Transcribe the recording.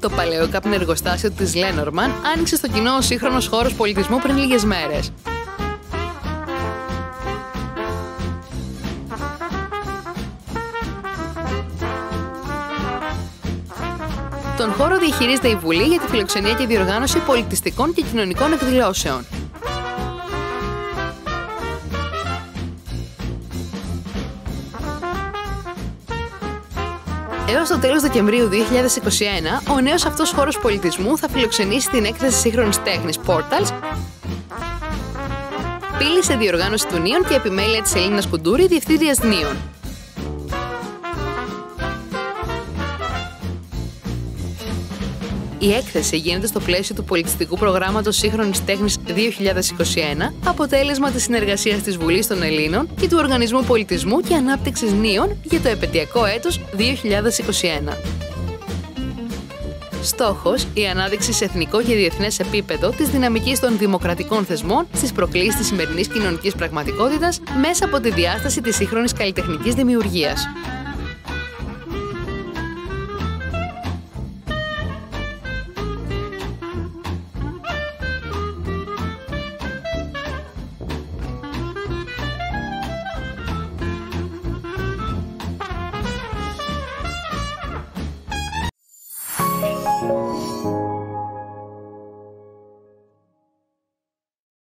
Το παλαιό καπνεργοστάσιο της Λένορμαν άνοιξε στο κοινό ο σύγχρονος χώρος πολιτισμού πριν λίγες μέρες. Τον χώρο διαχειρίζεται η Βουλή για τη φιλοξενία και διοργάνωση πολιτιστικών και κοινωνικών εκδηλώσεων. Έως το τέλος Δεκεμβρίου 2021, ο νέος αυτός χώρος πολιτισμού θα φιλοξενήσει την έκθεση σύγχρονης τέχνης Portals πύλης σε διοργάνωση του Νίων και επιμέλεια της Ελλήνας Κουντούρη, διευθύντριας Νίων. Η έκθεση γίνεται στο πλαίσιο του πολιτιστικού προγράμματος Σύγχρονης Τέχνης 2021, αποτέλεσμα της συνεργασίας της Βουλής των Ελλήνων και του Οργανισμού Πολιτισμού και Ανάπτυξης Νίων για το επαιτειακό έτος 2021. Στόχος, η ανάδειξη σε εθνικό και διεθνές επίπεδο της δυναμικής των δημοκρατικών θεσμών στις προκλήσεις της σημερινής κοινωνικής πραγματικότητας μέσα από τη διάσταση της σύγχρονης καλλιτεχνικής δημιουργίας.